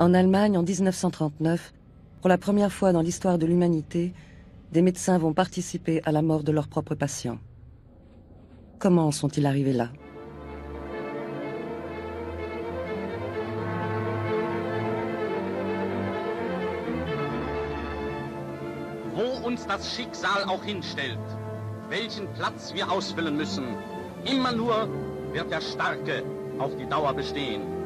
En Allemagne, en 1939, pour la première fois dans l'histoire de l'humanité, des médecins vont participer à la mort de leurs propres patients. Comment sont-ils arrivés là? Wo uns das Schicksal auch hinstellt, welchen Platz wir ausfüllen müssen, immer nur wird der Starke auf die Dauer bestehen.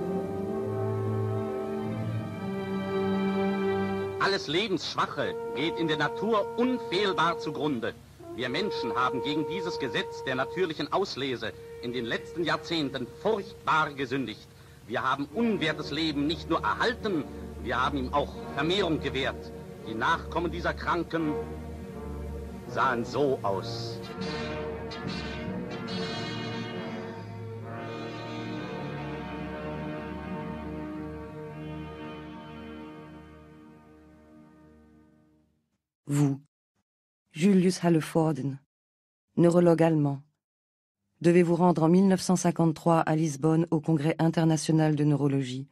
Alles Lebensschwache geht in der Natur unfehlbar zugrunde. Wir Menschen haben gegen dieses Gesetz der natürlichen Auslese in den letzten Jahrzehnten furchtbar gesündigt. Wir haben unwertes Leben nicht nur erhalten, wir haben ihm auch Vermehrung gewährt. Die Nachkommen dieser Kranken sahen so aus. Vous, Julius Halleforden, neurologue allemand, devez vous rendre en 1953 à Lisbonne au Congrès international de neurologie.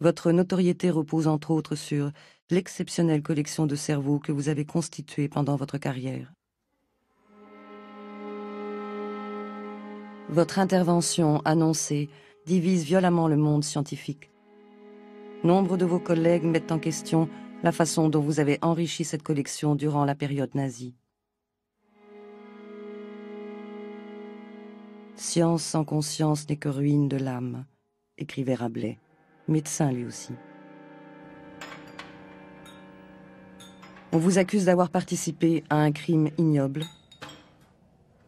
Votre notoriété repose entre autres sur l'exceptionnelle collection de cerveaux que vous avez constituée pendant votre carrière. Votre intervention annoncée divise violemment le monde scientifique. Nombre de vos collègues mettent en question la façon dont vous avez enrichi cette collection durant la période nazie. Science sans conscience n'est que ruine de l'âme, écrivait Rabelais, médecin lui aussi. On vous accuse d'avoir participé à un crime ignoble.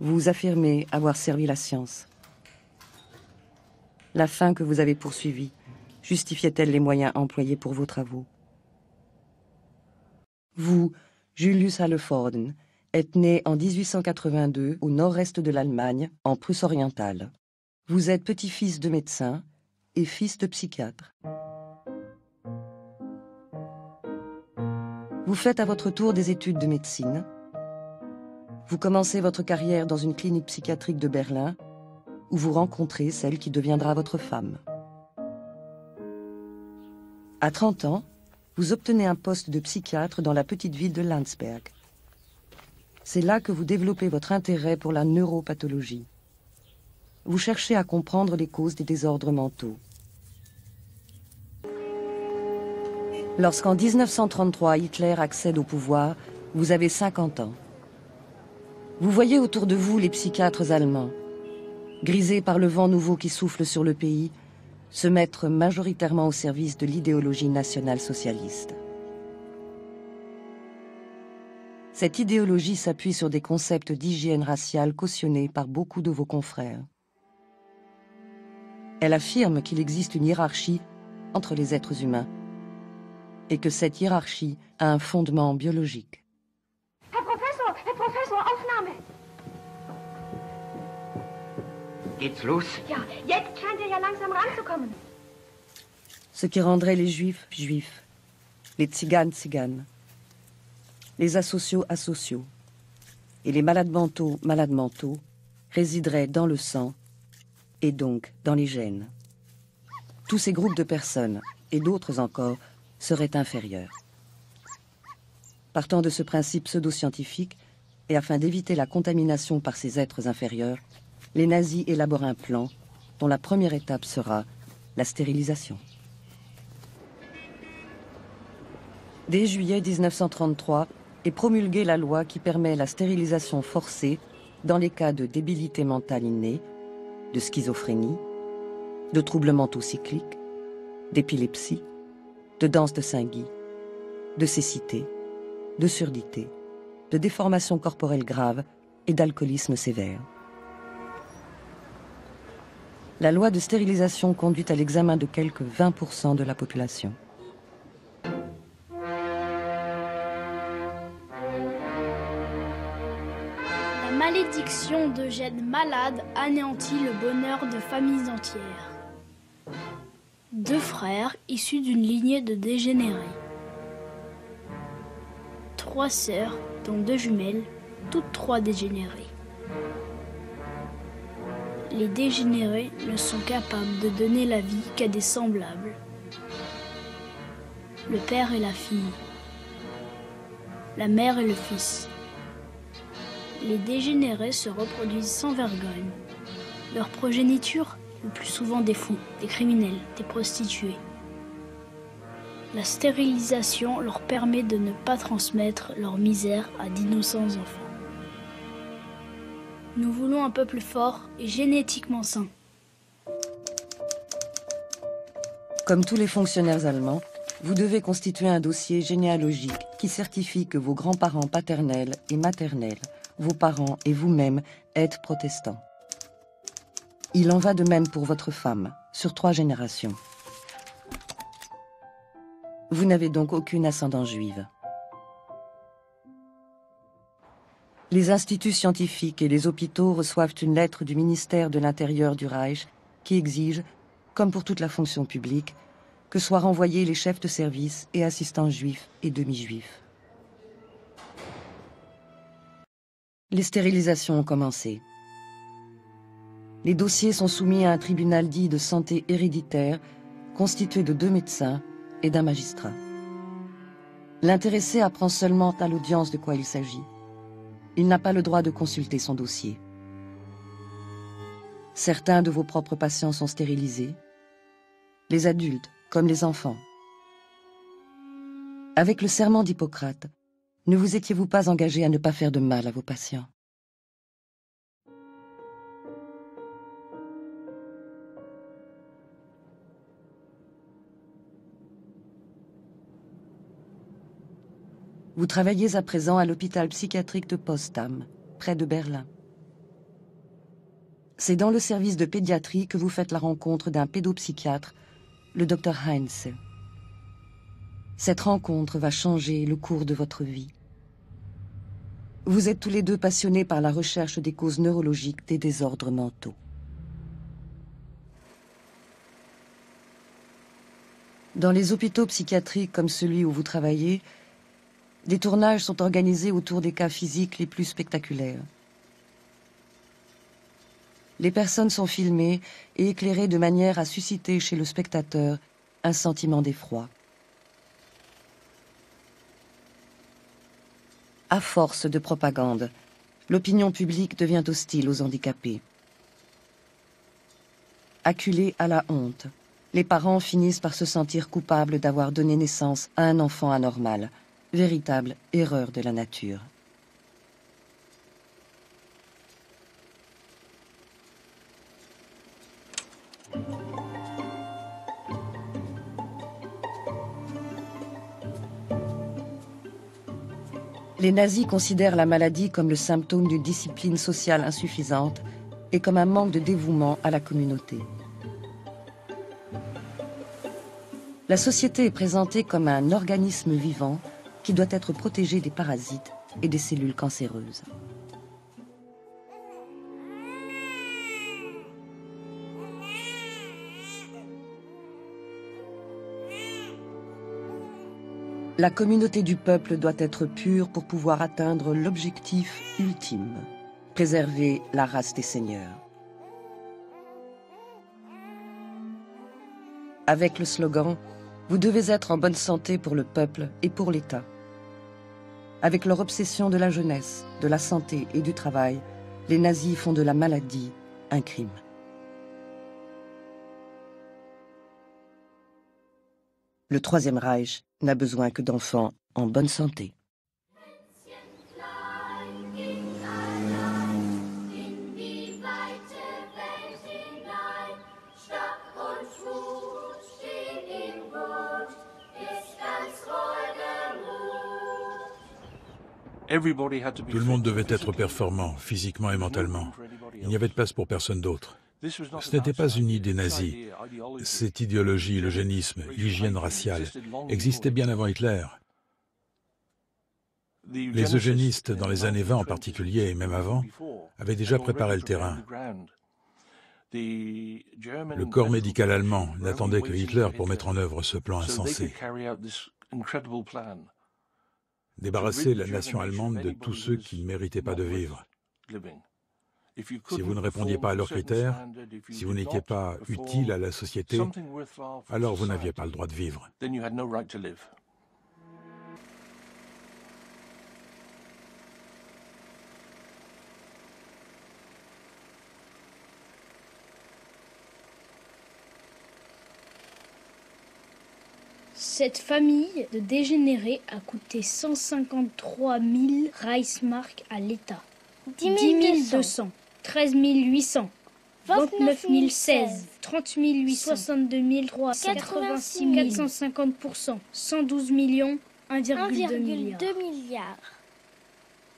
Vous affirmez avoir servi la science. La fin que vous avez poursuivie justifiait-elle les moyens employés pour vos travaux? Vous, Julius Halleforden, êtes né en 1882 au nord-est de l'Allemagne, en Prusse orientale. Vous êtes petit-fils de médecin et fils de psychiatre. Vous faites à votre tour des études de médecine. Vous commencez votre carrière dans une clinique psychiatrique de Berlin, où vous rencontrez celle qui deviendra votre femme. À 30 ans, vous obtenez un poste de psychiatre dans la petite ville de Landsberg. C'est là que vous développez votre intérêt pour la neuropathologie. Vous cherchez à comprendre les causes des désordres mentaux. Lorsqu'en 1933 Hitler accède au pouvoir, vous avez 50 ans. Vous voyez autour de vous les psychiatres allemands, grisés par le vent nouveau qui souffle sur le pays, se mettre majoritairement au service de l'idéologie nationale-socialiste. Cette idéologie s'appuie sur des concepts d'hygiène raciale cautionnés par beaucoup de vos confrères. Elle affirme qu'il existe une hiérarchie entre les êtres humains et que cette hiérarchie a un fondement biologique. Professor, Aufnahme. Geht's los? Ja, jetzt scheint er ja langsam ranzukommen. Ce qui rendrait les juifs juifs, les tziganes tziganes, les asociaux asociaux et les malades mentaux malades mentaux résideraient dans le sang et donc dans les gènes. Tous ces groupes de personnes et d'autres encore seraient inférieurs. Partant de ce principe pseudo-scientifique, et afin d'éviter la contamination par ces êtres inférieurs, les nazis élaborent un plan dont la première étape sera la stérilisation. Dès juillet 1933 est promulguée la loi qui permet la stérilisation forcée dans les cas de débilité mentale innée, de schizophrénie, de troubles mentaux cycliques, d'épilepsie, de danse de Saint-Guy, de cécité, de surdité, de déformation corporelle grave et d'alcoolisme sévère. La loi de stérilisation conduit à l'examen de quelques 20% de la population. La malédiction de gènes malades anéantit le bonheur de familles entières. Deux frères issus d'une lignée de dégénérés. Trois sœurs, dont deux jumelles, toutes trois dégénérées. Les dégénérés ne sont capables de donner la vie qu'à des semblables. le père et la fille, la mère et le fils. Les dégénérés se reproduisent sans vergogne. Leur progéniture, le plus souvent des fous, des criminels, des prostituées. La stérilisation leur permet de ne pas transmettre leur misère à d'innocents enfants. Nous voulons un peuple fort et génétiquement sain. Comme tous les fonctionnaires allemands, vous devez constituer un dossier généalogique qui certifie que vos grands-parents paternels et maternels, vos parents et vous-même êtes protestants. Il en va de même pour votre femme, sur trois générations. Vous n'avez donc aucune ascendance juive. Les instituts scientifiques et les hôpitaux reçoivent une lettre du ministère de l'Intérieur du Reich qui exige, comme pour toute la fonction publique, que soient renvoyés les chefs de service et assistants juifs et demi-juifs. Les stérilisations ont commencé. Les dossiers sont soumis à un tribunal dit de santé héréditaire constitué de deux médecins et d'un magistrat. L'intéressé apprend seulement à l'audience de quoi il s'agit. Il n'a pas le droit de consulter son dossier. Certains de vos propres patients sont stérilisés, les adultes comme les enfants. Avec le serment d'Hippocrate, ne vous étiez-vous pas engagé à ne pas faire de mal à vos patients? Vous travaillez à présent à l'hôpital psychiatrique de Potsdam, près de Berlin. C'est dans le service de pédiatrie que vous faites la rencontre d'un pédopsychiatre, le docteur Heinz. Cette rencontre va changer le cours de votre vie. Vous êtes tous les deux passionnés par la recherche des causes neurologiques des désordres mentaux. Dans les hôpitaux psychiatriques comme celui où vous travaillez, des tournages sont organisés autour des cas physiques les plus spectaculaires. Les personnes sont filmées et éclairées de manière à susciter chez le spectateur un sentiment d'effroi. À force de propagande, l'opinion publique devient hostile aux handicapés. Acculés à la honte, les parents finissent par se sentir coupables d'avoir donné naissance à un enfant anormal, véritable erreur de la nature. Les nazis considèrent la maladie comme le symptôme d'une discipline sociale insuffisante et comme un manque de dévouement à la communauté. La société est présentée comme un organisme vivant qui doit être protégé des parasites et des cellules cancéreuses. La communauté du peuple doit être pure pour pouvoir atteindre l'objectif ultime, préserver la race des seigneurs. Avec le slogan Vous devez être en bonne santé pour le peuple et pour l'État avec leur obsession de la jeunesse, de la santé et du travail, les nazis font de la maladie un crime. Le Troisième Reich n'a besoin que d'enfants en bonne santé. Tout le monde devait être performant, physiquement et mentalement. Il n'y avait de place pour personne d'autre. Ce n'était pas une idée nazie. Cette idéologie, l'eugénisme, l'hygiène raciale, existait bien avant Hitler. Les eugénistes, dans les années 20 en particulier, et même avant, avaient déjà préparé le terrain. Le corps médical allemand n'attendait que Hitler pour mettre en œuvre ce plan insensé débarrasser la nation allemande de tous ceux qui ne méritaient pas de vivre. Si vous ne répondiez pas à leurs critères, si vous n'étiez pas utile à la société, alors vous n'aviez pas le droit de vivre. Cette famille de dégénérés a coûté 153 000 Reichsmark à l'État. 10 200, 13 800, 29 016, 30 800, 62 300, 86 450% 112 millions, 1,2 milliard.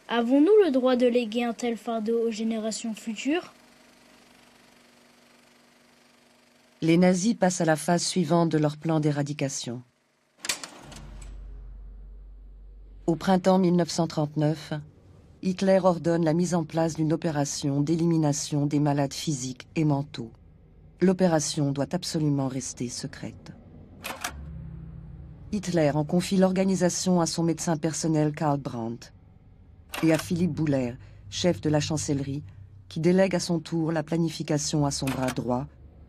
Avons-nous le droit de léguer un tel fardeau aux générations futures? Les nazis passent à la phase suivante de leur plan d'éradication. Au printemps 1939, Hitler ordonne la mise en place d'une opération d'élimination des malades physiques et mentaux. L'opération doit absolument rester secrète. Hitler en confie l'organisation à son médecin personnel Karl Brandt et à Philippe Bouller, chef de la chancellerie, qui délègue à son tour la planification à son bras droit,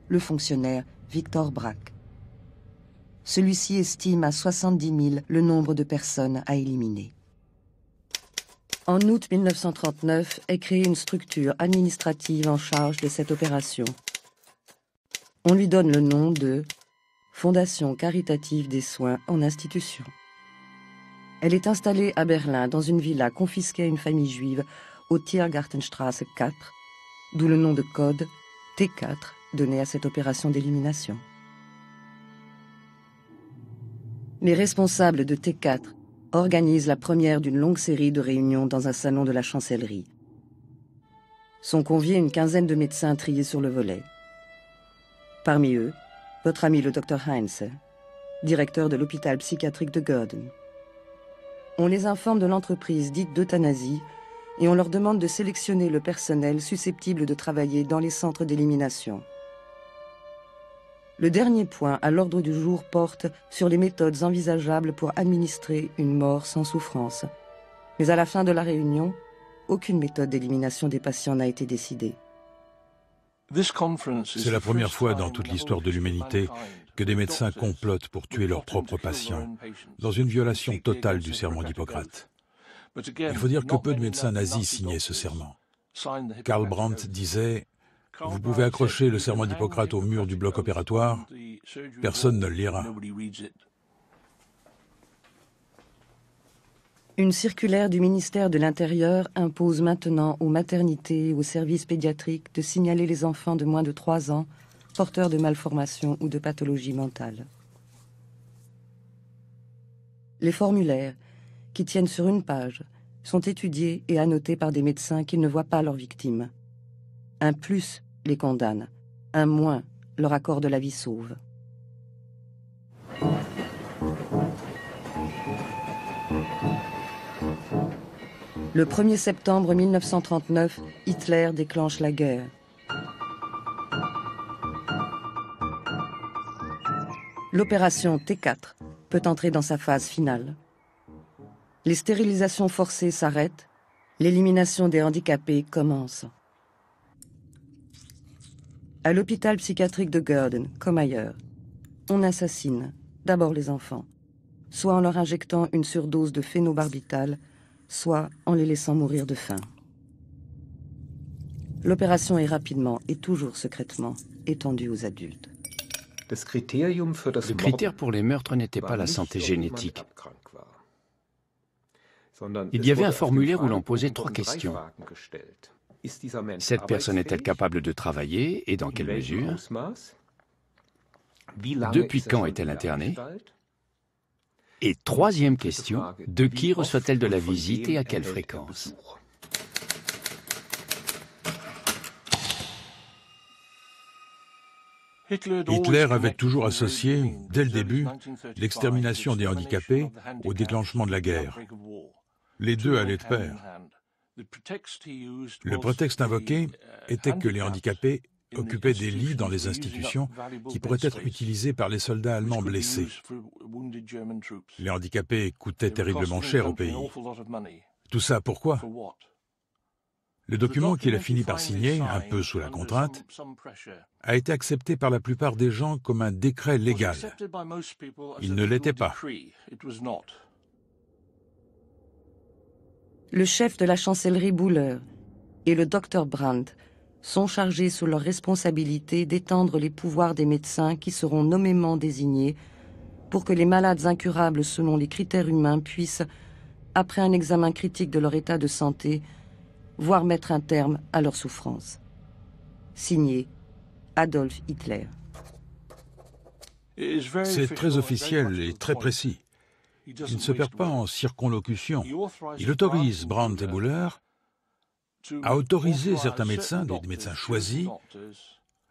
le fonctionnaire Victor Brack. Celui-ci estime à 70 000 le nombre de personnes à éliminer. En août 1939 est créée une structure administrative en charge de cette opération. On lui donne le nom de Fondation caritative des soins en institution. Elle est installée à Berlin dans une villa confisquée à une famille juive au Tiergartenstraße 4, d'où le nom de code T4 donné à cette opération d'élimination. Les responsables de T4 organisent la première d'une longue série de réunions dans un salon de la chancellerie. Sont conviés une quinzaine de médecins triés sur le volet. Parmi eux, votre ami le docteur Heinz, directeur de l'hôpital psychiatrique de Gordon. On les informe de l'entreprise dite d'euthanasie et on leur demande de sélectionner le personnel susceptible de travailler dans les centres d'élimination. Le dernier point à l'ordre du jour porte sur les méthodes envisageables pour administrer une mort sans souffrance. Mais à la fin de la réunion, aucune méthode d'élimination des patients n'a été décidée. C'est la première fois dans toute l'histoire de l'humanité que des médecins complotent pour tuer leurs propres patients, dans une violation totale du serment d'Hippocrate. Il faut dire que peu de médecins nazis signaient ce serment. Karl Brandt disait vous pouvez accrocher le serment d'Hippocrate au mur du bloc opératoire, personne ne le lira. Une circulaire du ministère de l'Intérieur impose maintenant aux maternités et aux services pédiatriques de signaler les enfants de moins de 3 ans porteurs de malformations ou de pathologies mentales. Les formulaires, qui tiennent sur une page, sont étudiés et annotés par des médecins qui ne voient pas leurs victimes. Un plus les condamne, un moins leur accorde la vie sauve. Le 1er septembre 1939, Hitler déclenche la guerre. L'opération T4 peut entrer dans sa phase finale. Les stérilisations forcées s'arrêtent, l'élimination des handicapés commence. À l'hôpital psychiatrique de Gurdon, comme ailleurs, on assassine d'abord les enfants, soit en leur injectant une surdose de phénobarbital, soit en les laissant mourir de faim. L'opération est rapidement et toujours secrètement étendue aux adultes. Le critère pour les meurtres n'était pas la santé génétique. Il y avait un formulaire où l'on posait trois questions. Cette personne est-elle capable de travailler et dans quelle mesure? Depuis quand est-elle internée? Et troisième question, de qui reçoit-elle de la visite et à quelle fréquence? Hitler avait toujours associé, dès le début, l'extermination des handicapés au déclenchement de la guerre. Les deux allaient de pair. Le prétexte invoqué uh, était que les handicapés occupaient des lits dans les institutions qui pourraient être utilisés par les soldats allemands blessés. Les handicapés coûtaient terriblement cher au pays. Tout ça pourquoi? Le document qu'il a fini par signer, un peu sous la contrainte, a été accepté par la plupart des gens comme un décret légal. Il ne l'était pas. Le chef de la chancellerie Buller et le docteur Brandt sont chargés sous leur responsabilité d'étendre les pouvoirs des médecins qui seront nommément désignés pour que les malades incurables selon les critères humains puissent, après un examen critique de leur état de santé, voir mettre un terme à leur souffrance. Signé Adolf Hitler. C'est très officiel et très précis. Il ne se perd pas en circonlocution. Il autorise Brandt et Buller à autoriser certains médecins, des médecins choisis,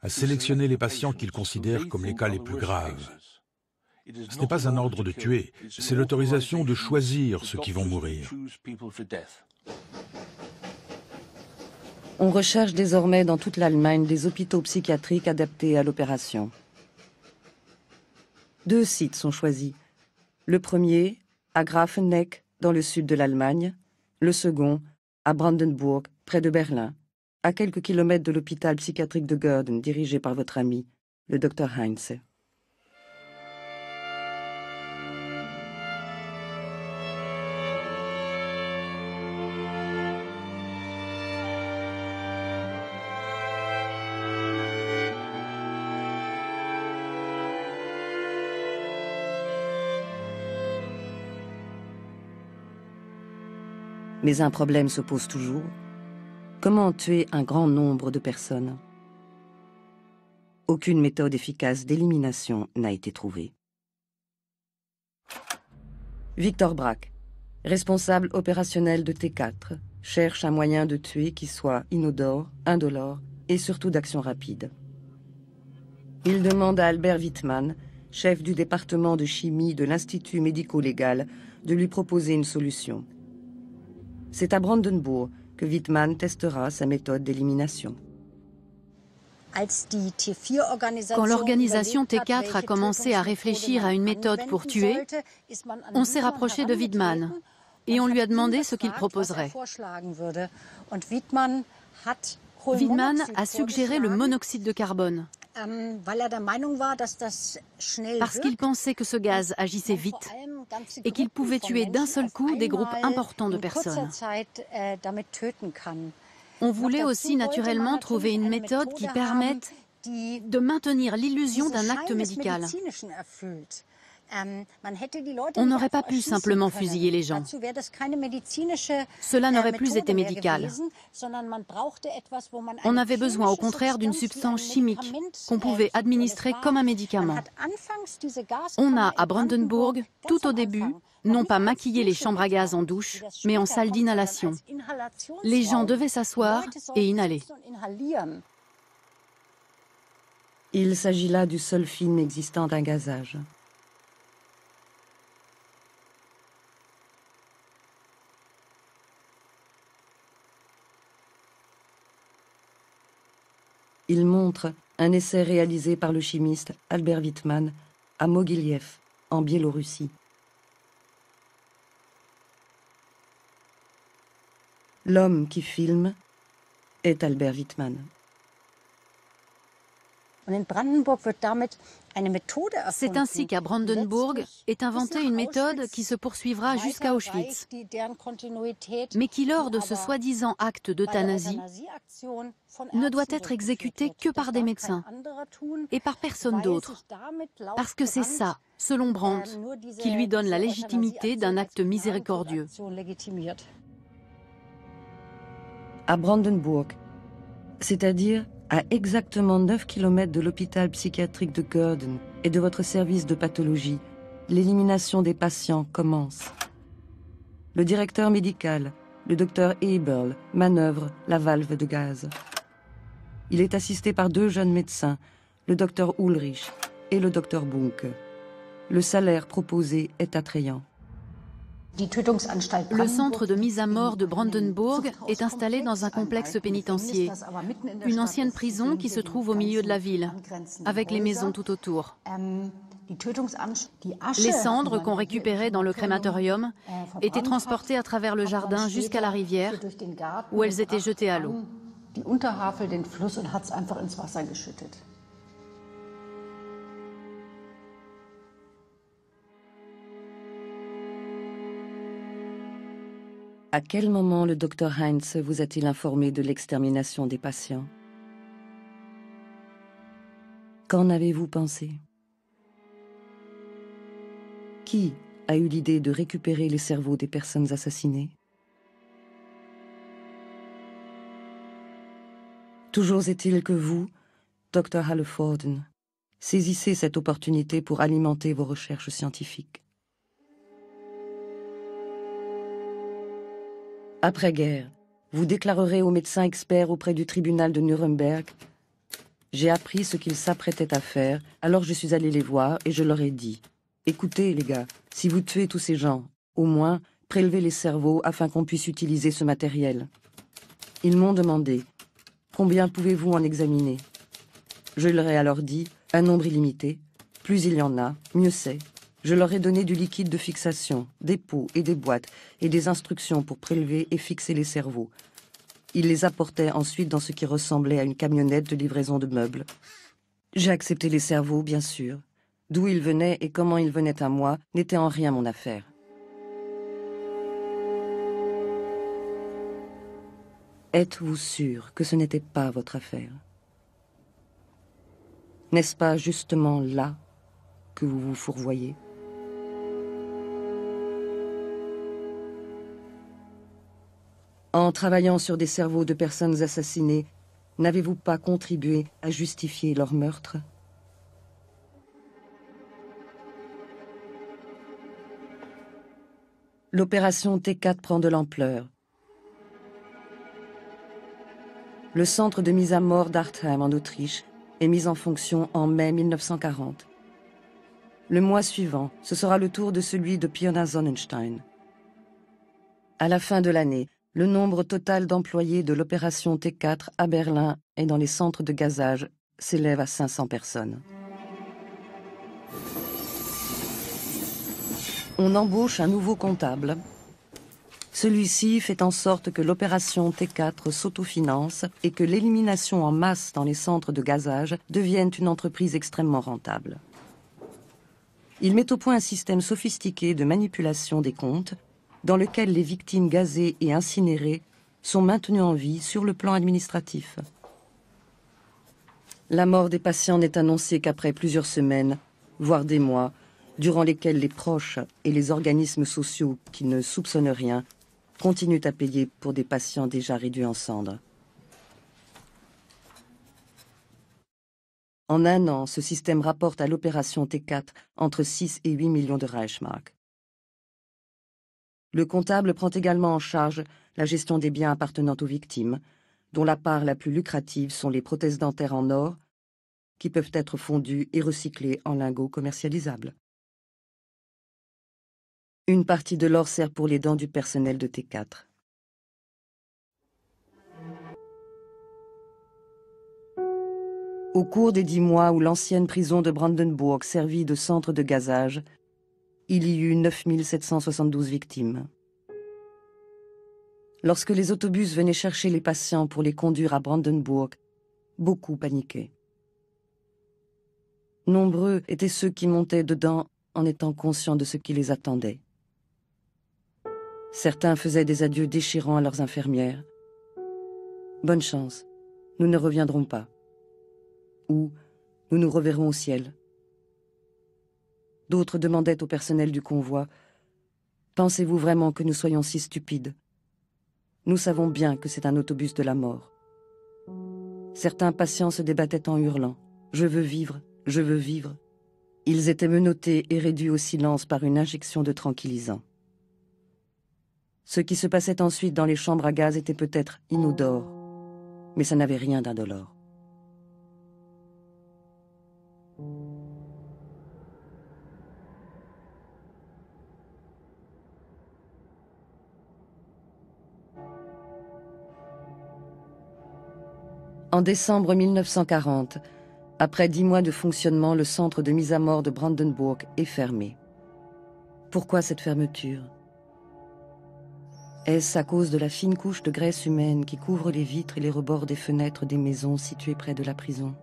à sélectionner les patients qu'il considère comme les cas les plus graves. Ce n'est pas un ordre de tuer, c'est l'autorisation de choisir ceux qui vont mourir. On recherche désormais dans toute l'Allemagne des hôpitaux psychiatriques adaptés à l'opération. Deux sites sont choisis. Le premier, à Grafenegg, dans le sud de l'Allemagne. Le second, à Brandenburg, près de Berlin, à quelques kilomètres de l'hôpital psychiatrique de Görden, dirigé par votre ami, le docteur Heinze. Mais un problème se pose toujours. Comment tuer un grand nombre de personnes? Aucune méthode efficace d'élimination n'a été trouvée. Victor Braque, responsable opérationnel de T4, cherche un moyen de tuer qui soit inodore, indolore et surtout d'action rapide. Il demande à Albert Wittmann, chef du département de chimie de l'Institut médico-légal, de lui proposer une solution. C'est à Brandenburg que Wittmann testera sa méthode d'élimination. Quand l'organisation T4 a commencé à réfléchir à une méthode pour tuer, on s'est rapproché de Wittmann et on lui a demandé ce qu'il proposerait. Wittmann a suggéré le monoxyde de carbone. Er Parce qu'il pensait que ce gaz agissait vite et qu'il pouvait tuer d'un seul coup des groupes importants de personnes. Äh, On voulait aussi naturellement trouver une méthode qui permette de maintenir l'illusion d'un acte médical. Ähm, On n'aurait pas pu simplement fusiller les gens. Cela n'aurait plus été médical. On avait besoin au contraire d'une substance chimique qu'on pouvait administrer comme un médicament. On a, à Brandenburg, tout au début, non pas maquillé les chambres à gaz en douche, mais en salle d'inhalation. Les gens devaient s'asseoir et inhaler. Il s'agit là du seul film existant d'un gazage. Il montre un essai réalisé par le chimiste Albert Wittmann à Mogiliev, en Biélorussie. L'homme qui filme est Albert Wittmann. C'est ainsi qu'à Brandenburg est inventée une méthode qui se poursuivra jusqu'à Auschwitz, mais qui, lors de ce soi-disant acte d'euthanasie, ne doit être exécutée que par des médecins et par personne d'autre, parce que c'est ça, selon Brandt, qui lui donne la légitimité d'un acte miséricordieux. À Brandenburg, c'est-à-dire à exactement 9 km de l'hôpital psychiatrique de Görden et de votre service de pathologie, l'élimination des patients commence. Le directeur médical, le docteur Eberl, manœuvre la valve de gaz. Il est assisté par deux jeunes médecins, le docteur Ulrich et le docteur Bunke. Le salaire proposé est attrayant. Le centre de mise à mort de Brandenburg est installé dans un complexe pénitentiaire, une ancienne prison qui se trouve au milieu de la ville, avec les maisons tout autour. Les cendres qu'on récupérait dans le crématorium étaient transportées à travers le jardin jusqu'à la rivière, où elles étaient jetées à l'eau. À quel moment le docteur Heinz vous a-t-il informé de l'extermination des patients? Qu'en avez-vous pensé? Qui a eu l'idée de récupérer les cerveaux des personnes assassinées? Toujours est-il que vous, Dr. Halleforden, saisissez cette opportunité pour alimenter vos recherches scientifiques. Après-guerre, vous déclarerez aux médecins experts auprès du tribunal de Nuremberg J'ai appris ce qu'ils s'apprêtaient à faire, alors je suis allé les voir et je leur ai dit Écoutez, les gars, si vous tuez tous ces gens, au moins prélevez les cerveaux afin qu'on puisse utiliser ce matériel. Ils m'ont demandé Combien pouvez-vous en examiner? Je leur ai alors dit Un nombre illimité. Plus il y en a, mieux c'est. Je leur ai donné du liquide de fixation, des pots et des boîtes, et des instructions pour prélever et fixer les cerveaux. Ils les apportaient ensuite dans ce qui ressemblait à une camionnette de livraison de meubles. J'ai accepté les cerveaux, bien sûr. D'où ils venaient et comment ils venaient à moi n'était en rien mon affaire. Êtes-vous sûr que ce n'était pas votre affaire? N'est-ce pas justement là que vous vous fourvoyez? En travaillant sur des cerveaux de personnes assassinées, n'avez-vous pas contribué à justifier leur meurtre? L'opération T4 prend de l'ampleur. Le centre de mise à mort d'Artheim en Autriche est mis en fonction en mai 1940. Le mois suivant, ce sera le tour de celui de Piona Sonnenstein. À la fin de l'année, le nombre total d'employés de l'opération T4 à Berlin et dans les centres de gazage s'élève à 500 personnes. On embauche un nouveau comptable. Celui-ci fait en sorte que l'opération T4 s'autofinance et que l'élimination en masse dans les centres de gazage devienne une entreprise extrêmement rentable. Il met au point un système sophistiqué de manipulation des comptes dans lequel les victimes gazées et incinérées sont maintenues en vie sur le plan administratif. La mort des patients n'est annoncée qu'après plusieurs semaines, voire des mois, durant lesquels les proches et les organismes sociaux qui ne soupçonnent rien continuent à payer pour des patients déjà réduits en cendres. En un an, ce système rapporte à l'opération T4 entre 6 et 8 millions de Reichsmark. Le comptable prend également en charge la gestion des biens appartenant aux victimes, dont la part la plus lucrative sont les prothèses dentaires en or, qui peuvent être fondues et recyclées en lingots commercialisables. Une partie de l'or sert pour les dents du personnel de T4. Au cours des dix mois où l'ancienne prison de Brandenburg servit de centre de gazage, il y eut 9772 victimes. Lorsque les autobus venaient chercher les patients pour les conduire à Brandenburg, beaucoup paniquaient. Nombreux étaient ceux qui montaient dedans en étant conscients de ce qui les attendait. Certains faisaient des adieux déchirants à leurs infirmières. Bonne chance, nous ne reviendrons pas. Ou nous nous reverrons au ciel. D'autres demandaient au personnel du convoi Pensez-vous vraiment que nous soyons si stupides? Nous savons bien que c'est un autobus de la mort. Certains patients se débattaient en hurlant Je veux vivre, je veux vivre. Ils étaient menottés et réduits au silence par une injection de tranquillisant. Ce qui se passait ensuite dans les chambres à gaz était peut-être inodore, mais ça n'avait rien d'indolore. En décembre 1940, Après dix mois de fonctionnement, le centre de mise à mort de Brandenburg est fermé. Pourquoi cette fermeture? Est-ce à cause de la fine couche de graisse humaine qui couvre les vitres et les rebords des fenêtres des maisons situées près de la prison?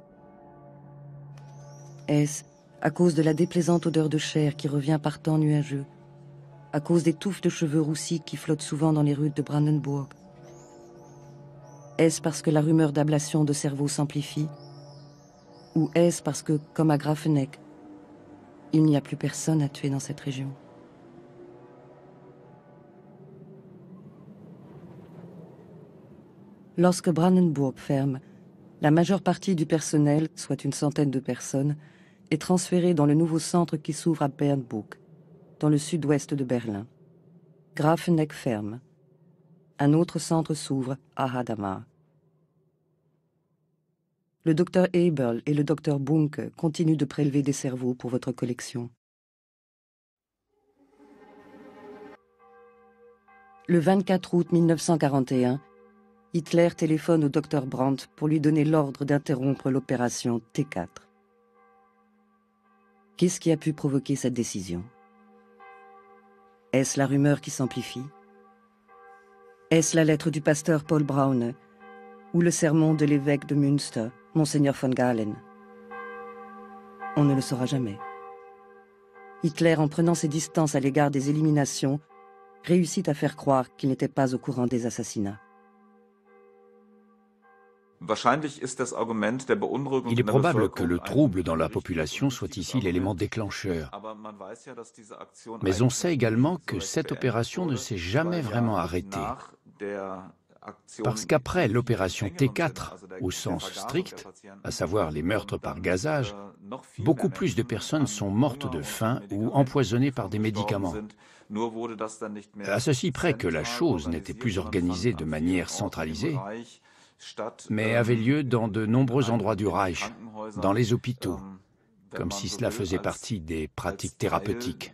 Est-ce à cause de la déplaisante odeur de chair qui revient par temps nuageux? À cause des touffes de cheveux roussis qui flottent souvent dans les rues de Brandenburg? Est-ce parce que la rumeur d'ablation de cerveau s'amplifie Ou est-ce parce que, comme à Grafeneck, il n'y a plus personne à tuer dans cette région? Lorsque Brandenburg ferme, la majeure partie du personnel, soit une centaine de personnes, est transférée dans le nouveau centre qui s'ouvre à Bernburg, dans le sud-ouest de Berlin. Grafeneck ferme. Un autre centre s'ouvre à Hadamar. Le docteur Eberl et le docteur Bunke continuent de prélever des cerveaux pour votre collection. Le 24 août 1941, Hitler téléphone au docteur Brandt pour lui donner l'ordre d'interrompre l'opération T4. Qu'est-ce qui a pu provoquer cette décision? Est-ce la rumeur qui s'amplifie? Est-ce la lettre du pasteur Paul Braun ou le sermon de l'évêque de Münster, Monseigneur von Galen? On ne le saura jamais. Hitler, en prenant ses distances à l'égard des éliminations, réussit à faire croire qu'il n'était pas au courant des assassinats. Il est probable que le trouble dans la population soit ici l'élément déclencheur. Mais on sait également que cette opération ne s'est jamais vraiment arrêtée. Parce qu'après l'opération T4, au sens strict, à savoir les meurtres par gazage, beaucoup plus de personnes sont mortes de faim ou empoisonnées par des médicaments. À ceci près que la chose n'était plus organisée de manière centralisée, mais avait lieu dans de nombreux endroits du Reich, dans les hôpitaux, comme si cela faisait partie des pratiques thérapeutiques.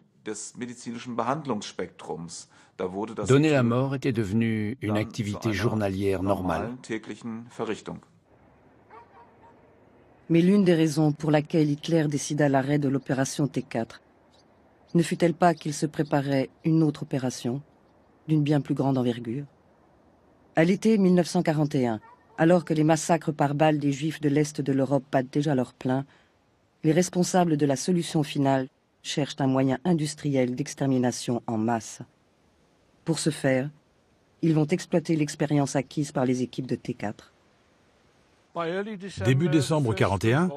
Donner la mort était devenu une activité journalière normale. Mais l'une des raisons pour laquelle Hitler décida l'arrêt de l'opération T4 ne fut-elle pas qu'il se préparait une autre opération, d'une bien plus grande envergure? À l'été 1941, alors que les massacres par balles des Juifs de l'Est de l'Europe battent déjà leur plein, les responsables de la solution finale cherchent un moyen industriel d'extermination en masse. Pour ce faire, ils vont exploiter l'expérience acquise par les équipes de T4. Début décembre 41,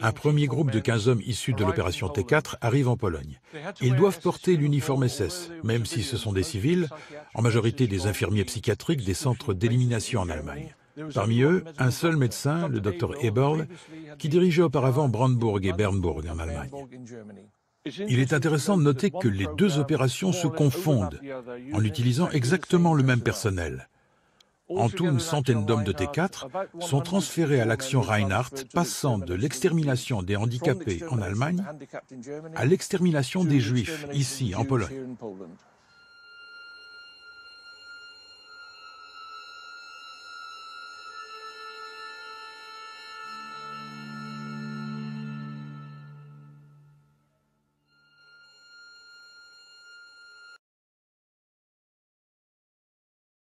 un premier groupe de 15 hommes issus de l'opération T4 arrive en Pologne. Ils doivent porter l'uniforme SS, même si ce sont des civils, en majorité des infirmiers psychiatriques des centres d'élimination en Allemagne. Parmi eux, un seul médecin, le docteur Eberl, qui dirigeait auparavant Brandebourg et Bernburg en Allemagne. Il est intéressant de noter que les deux opérations se confondent en utilisant exactement le même personnel. En tout, une centaine d'hommes de T4 sont transférés à l'action Reinhardt, passant de l'extermination des handicapés en Allemagne à l'extermination des Juifs ici, en Pologne.